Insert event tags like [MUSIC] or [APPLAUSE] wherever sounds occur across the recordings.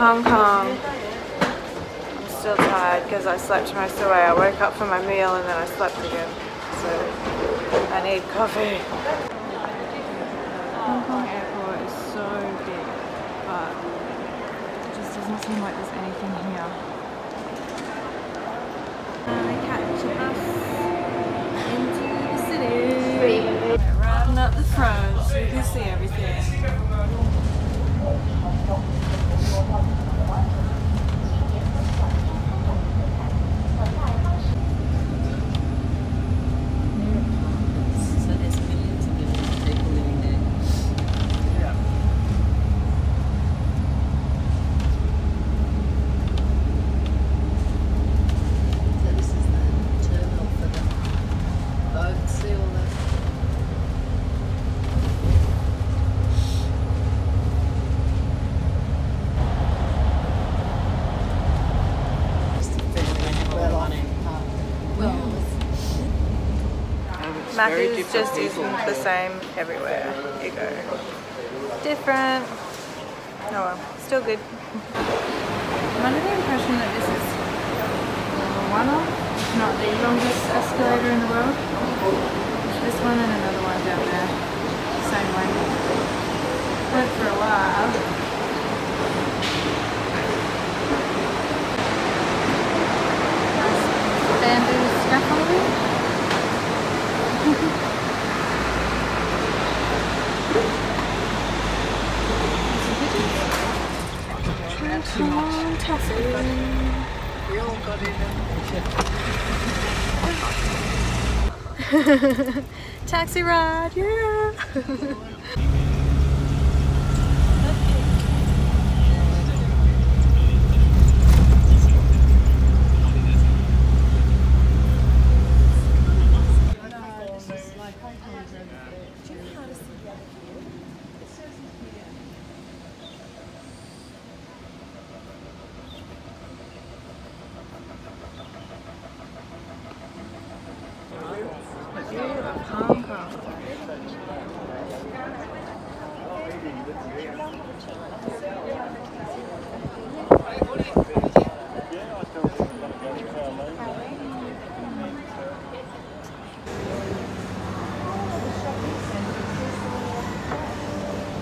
Hong Kong. I'm still tired because I slept most of the way. I woke up for my meal and then I slept again. So I need coffee. Hong Kong airport is so big, but it just doesn't seem like there's anything here. And I catch a bus into the city. Riding up the front so you can see everything. So there's millions and millions of people living there. So this is the terminal for the boats, see all that? Just a fairly well on it. Well, Macca's just isn't the same everywhere you go. Different. Oh well, still good. I'm under the impression that this is one of, if not the longest escalator in the world. This one and another one down there. Same way. Went for a while. Nice taxi. we all got in. taxi ride, yeah. [LAUGHS] View of Hong Kong.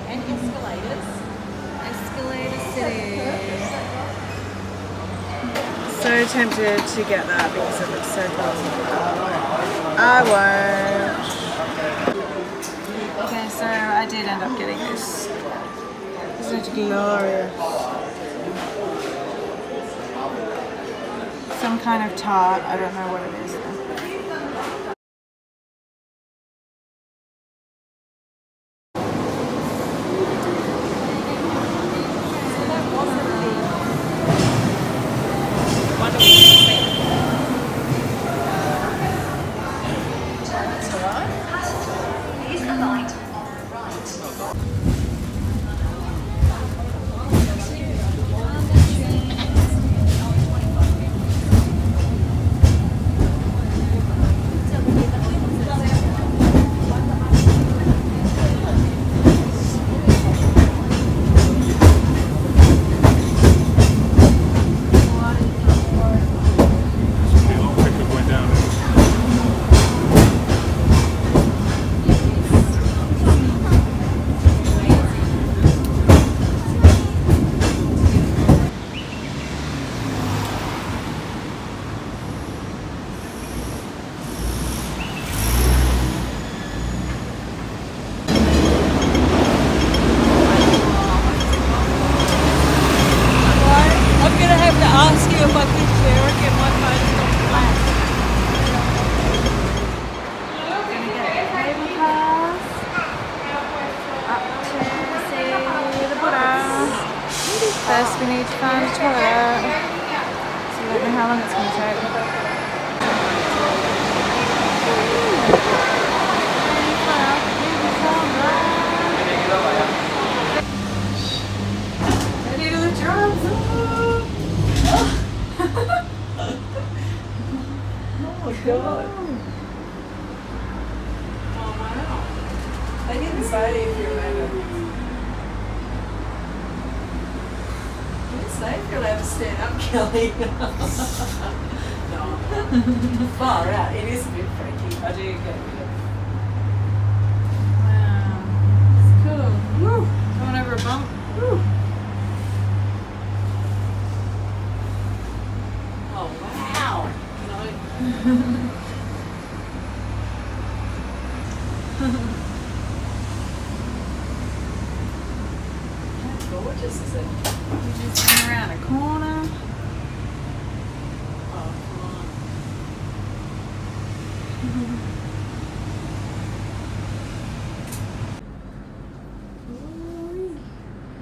And escalators. Escalator City. So tempted to get that because it looks so cool. I won't. Okay, so I did end up getting this. This Isn't glorious? Some kind of tart. I don't know what it is. though. I'm gonna have to ask you if I can share it. Get my phone's not flat. Gonna get a cable pass up to see the Buddha. First we need to find a toilet. So I don't know how long it's gonna take. Ready to drums. They didn't say if you remember. Yes. say if you're allowed to stand up, [LAUGHS] Kelly. no. Far out. It is a bit freaky. I do get it. Wow. It's cool. Woo. Going over a bump. Woo. Oh, wow. [LAUGHS] Can I... How gorgeous is it? You just went around a corner. Oh, come on. Ooh,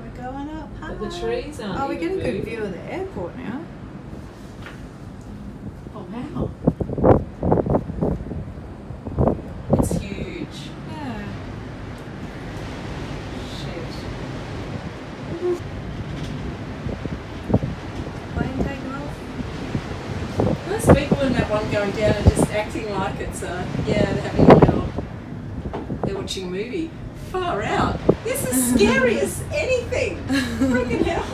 We're going up high. But the trees aren't Oh, we get a good view of the airport now. Oh, wow. It's huge. Yeah. Shit. Plane taking off. Those people in that one going down are just acting like it's uh yeah, they're having a little they're watching a movie. Far out. This is scary as anything. Freaking hell.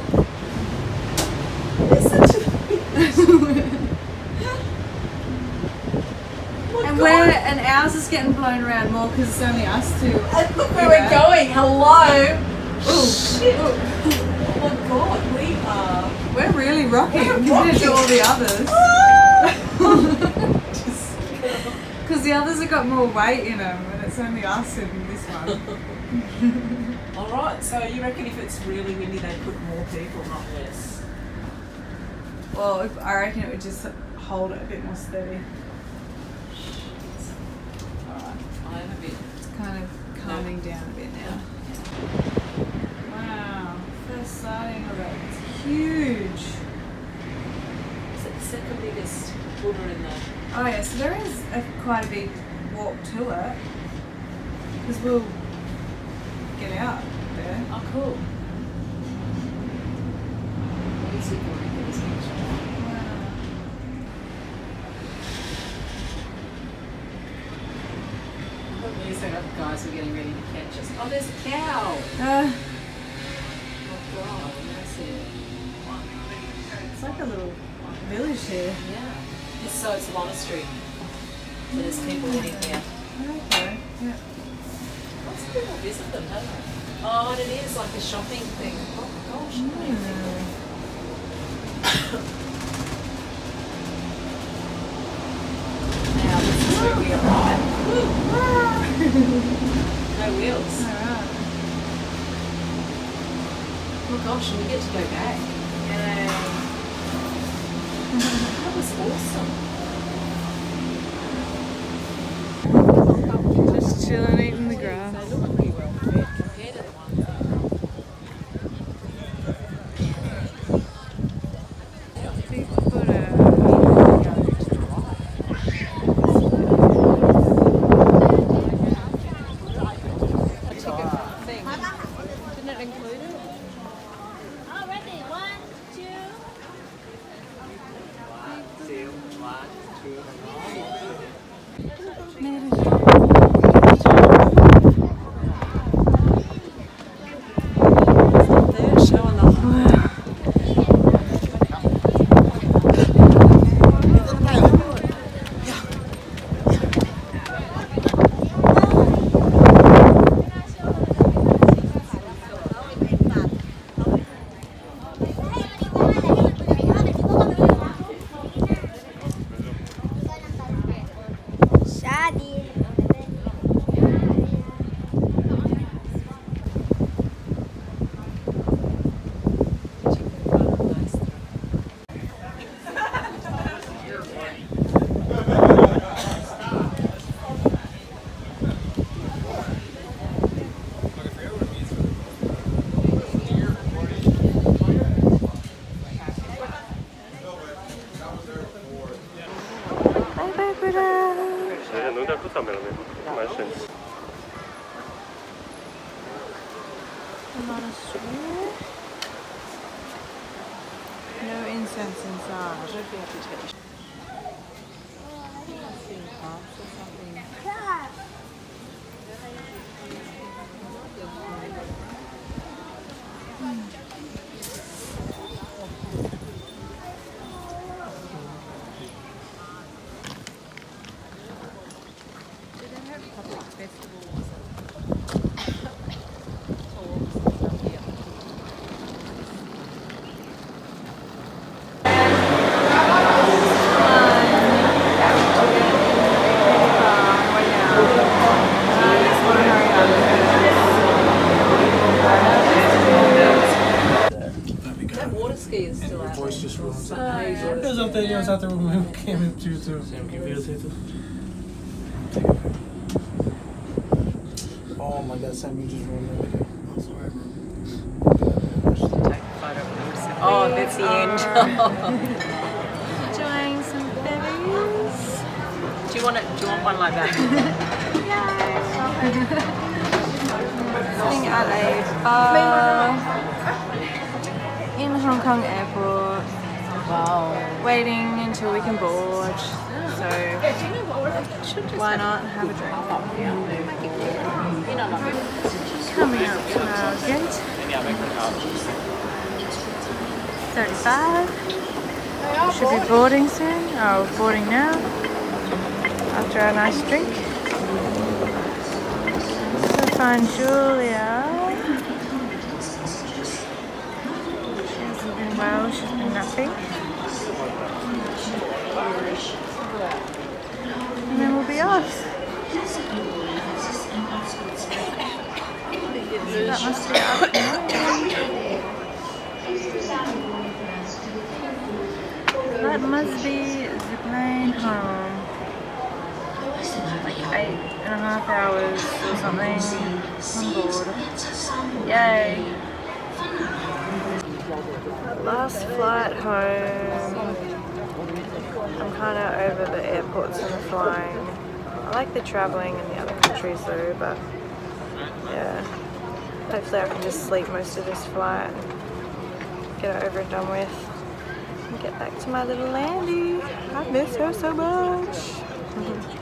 It's such a Oh And God. we're and ours is getting blown around more because it's only us two. And look where we're going. Hello. Oh shit. Oh my god, we are We're really rocking compared to all the others. Ah! [LAUGHS] just Because the others have got more weight in them, and it's only us in this one. [LAUGHS] Alright, so you reckon if it's really windy they put more people, not less? well, if, I reckon it would just hold it a bit more steady. Alright, I am a bit It's kind of calming down a bit now. Wow, first sighting of it. It's huge. Is it the second biggest Buddha in the Oh yeah, so there is a, quite a big walk to it. Because we'll get out there. Oh cool. What is it going to this picture? Wow. I thought these guys were getting ready to catch us. Oh there's a cow! Uh, Oh god, see it. it's like a little village here. Yeah. So it's a monastery. So there's people living here. Okay. Yeah. Lots of people visit them, don't they? Oh, and it is like a shopping thing. Oh gosh, amazing. Now this is where we arrive. No wheels. Alright. Oh gosh, and we get to go back. Yay. That was awesome. Just chilling, eating the grass. No incense inside. Don't be agitation. Festival. Yeah, it was out there when we came up to you too. Oh my god, Sam, you just ruined the video. I'm sorry, bro. Oh, that's the end. Enjoying some berries. do you want it? Do you want one like that? Sitting at a bar in Hong Kong airport, Wow. waiting until we can board. So why not have a drink? Coming up to our gate. 35. Should be boarding soon. Oh, boarding now. After a nice drink. So find Julia. She hasn't been well, she's been napping. And then we'll be off. That must be the plane home. Like eight and a half hours or something on board. Yay! Last flight home. I'm kind of over the airports and the flying. I like the traveling in the other countries though, but yeah. Hopefully I can just sleep most of this flight and get it over and done with and get back to my little Landy. I miss her so much. [LAUGHS]